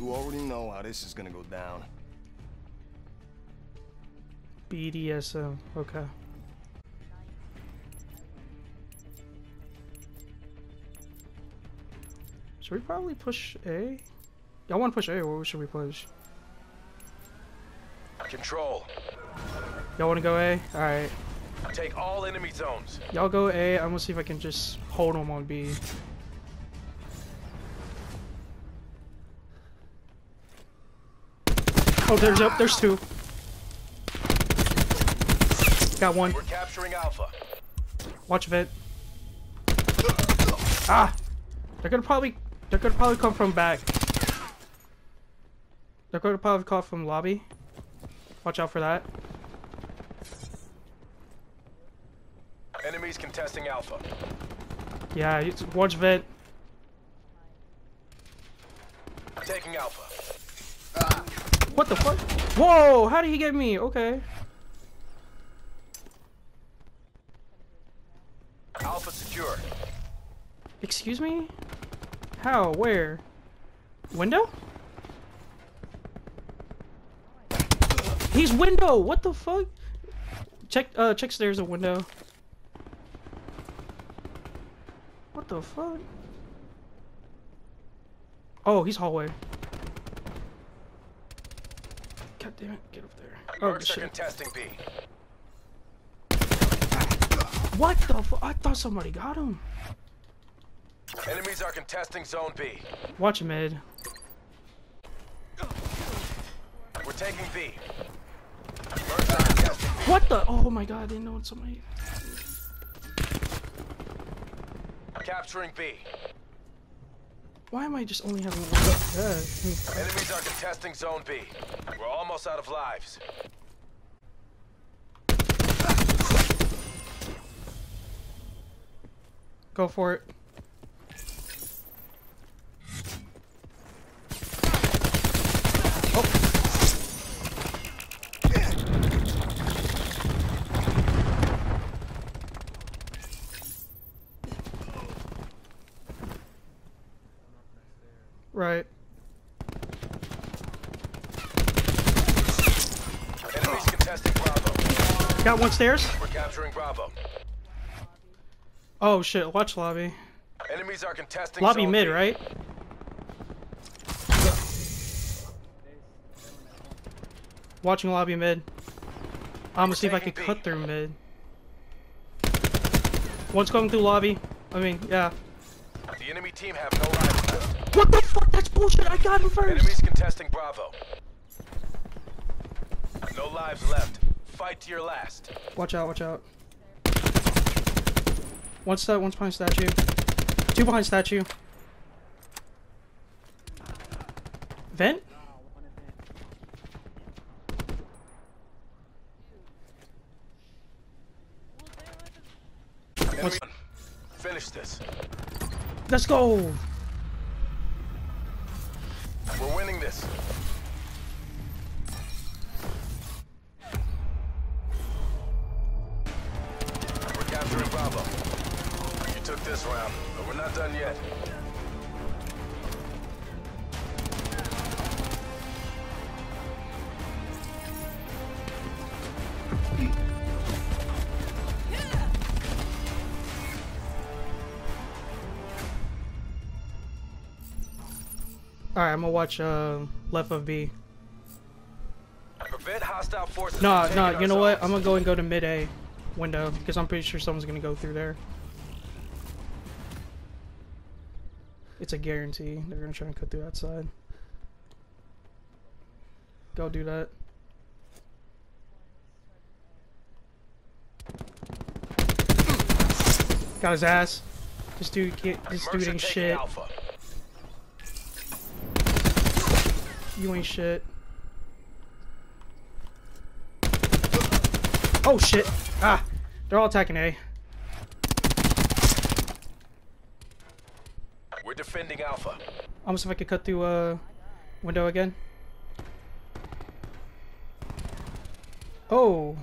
You already know how this is gonna go down. BDSM. Okay. Should we probably push A? Y'all want to push A, or should we push? Control. Y'all want to go A? Alright. Take all enemy zones. Y'all go A. I'm gonna see if I can just hold them on B. Oh, there's up. There's two. Got one. We're capturing Alpha. Watch vent. Ah! They're gonna probably they're gonna probably come from back. They're gonna probably come from lobby. Watch out for that. Enemies contesting Alpha. Yeah, watch vent. Taking Alpha. What the fuck? Whoa! How did he get me? Okay. Alpha secure. Excuse me? How? Where? Window? He's window! What the fuck? Check uh check stairs a window. What the fuck? Oh, he's hallway. God damn it, get up there. Oh Mercs shit. contesting B. What the fuck? I thought somebody got him. Enemies are contesting Zone B. Watch him, mid. We're taking B. Mercs are contesting B. What the? Oh my god, I didn't know it's somebody. Capturing B. Why am I just only having one? Yeah. Enemies are contesting Zone B. We're almost out of lives. Go for it. Right. Enemies contesting Bravo. Got one stairs. We're capturing Bravo. Oh shit, watch lobby. Enemies are contesting Lobby mid, B. right? Watching lobby mid. I'm gonna see if I can taking cut through mid. One's coming through lobby. I mean, yeah. The enemy team have no lives. What the fuck? That's bullshit. I got him first. Enemies contesting Bravo. No lives left. Fight to your last. Watch out, watch out. One's that, one's behind statue. Two behind statue. Vent? Enemy- Finish this. Let's go! We're capturing Bravo. You took this round, but we're not done yet. Alright, I'm gonna watch uh, left of B. Prevent hostile forces No, no, you know what? I'm gonna go and go to mid A window because I'm pretty sure someone's gonna go through there. It's a guarantee. They're gonna try and cut through that side. Go do that. Got his ass. This dude can't. This dude ain't shit. Alpha. You ain't shit. Oh shit! Ah, they're all attacking A. We're defending Alpha. Almost if I could cut through uh window again. Oh,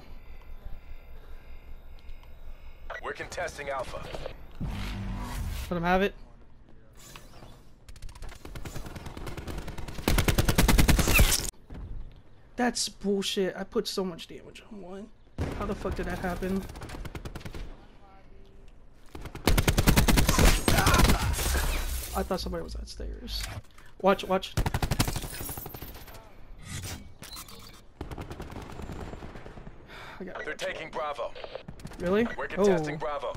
We're contesting Alpha. let him have it. That's bullshit. I put so much damage on one. How the fuck did that happen? I thought somebody was upstairs. Watch, watch. I got They're taking Bravo. Really? We're oh. contesting Oh. Bravo.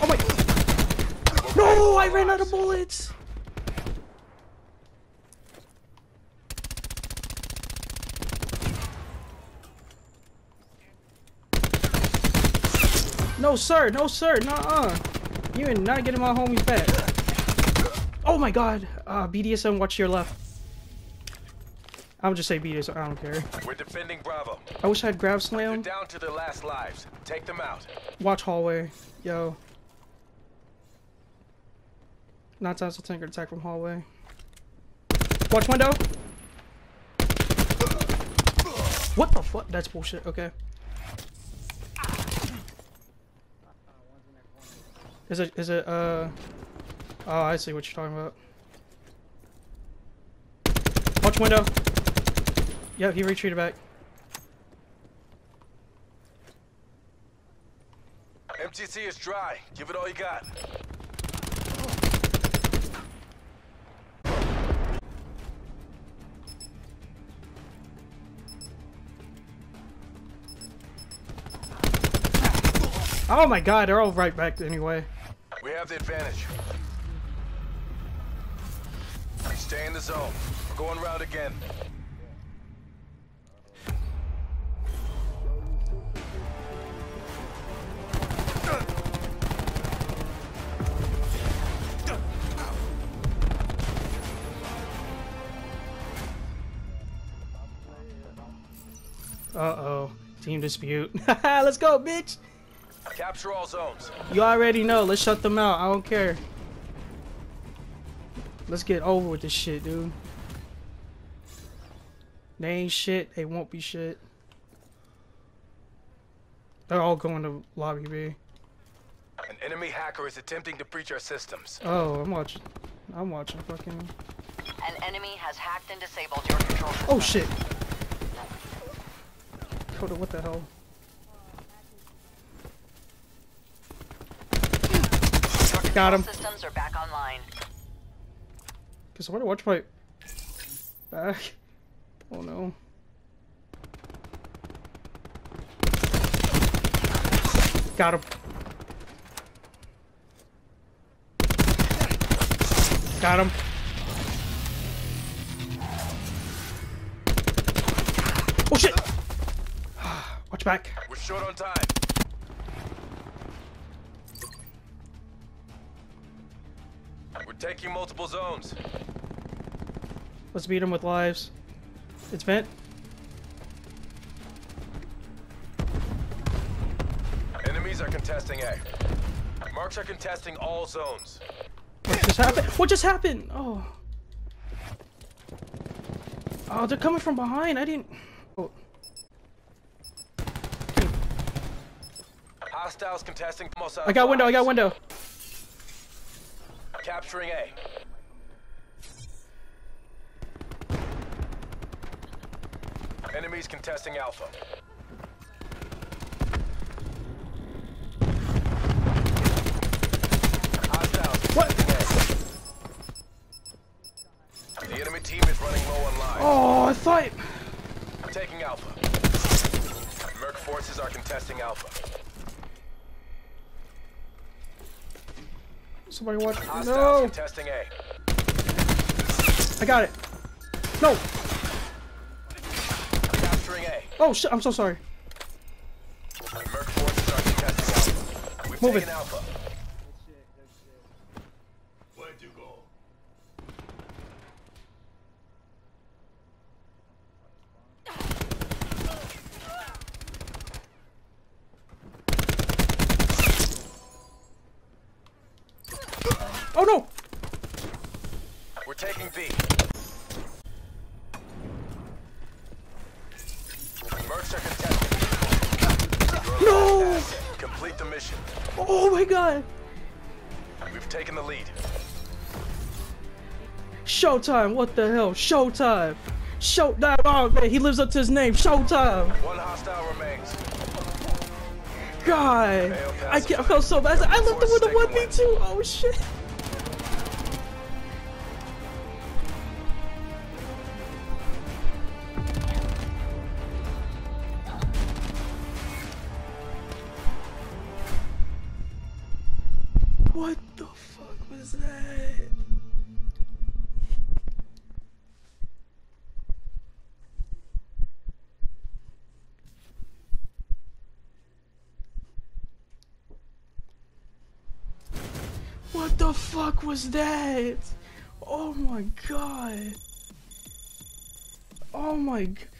Oh wait! No! I ran out of bullets! No sir, no sir, nuh-uh. You are not getting my homies back. Oh my god! Uh, BDSM, watch your left. I would just say BDSM, I don't care. We're defending Bravo. I wish I had Grav Slam. down to their last lives. Take them out. Watch hallway. Yo. Not to tanker attack from hallway. Watch window. What the fuck? That's bullshit. Okay. Is it, is it, uh... Oh, I see what you're talking about. Watch window. Yep, he retreated back. MTC is dry. Give it all you got. Oh my god, they're all right back anyway. We have the advantage. Stay in the zone. We're going round again. Uh-oh. Team dispute. Let's go, bitch! Capture all zones. You already know. Let's shut them out. I don't care. Let's get over with this shit, dude. They ain't shit. They won't be shit. They're all going to lobby B. An enemy hacker is attempting to breach our systems. Oh, I'm watching. I'm watching fucking. An enemy has hacked and disabled your control oh, system. Oh shit. Hold on, what the hell? Got him. Systems are back online. Cause I want to watch my back. Oh no. Got him. Got him. Oh shit! Watch back. We're short on time. Taking multiple zones. Let's beat him with lives. It's vent. Enemies are contesting A. Mercs are contesting all zones. What just happened? What just happened? Oh. Oh, they're coming from behind. I didn't. Oh. Hostiles contesting I got window. I got window. Capturing A. Enemies contesting Alpha. Hostiles What? The enemy team is running low on lives. Oh, I thought. It. I'm taking Alpha. Merc forces are contesting Alpha. Somebody watch. No. contesting A. I got it. No. Capturing A. Oh shit. I'm so sorry. Merc forces are contesting Alpha. We've Move taken it. Alpha. Oh no. We're taking B. Mercs are contesting. No. position. Oh my god! We've taken the lead. Showtime! What the hell? Showtime! Show that! Oh man, he lives up to his name. Showtime! One hostile remains. God, I can't, I felt so bad. I left him with a one v two. Oh shit! The fuck was that? Oh my god. Oh my god.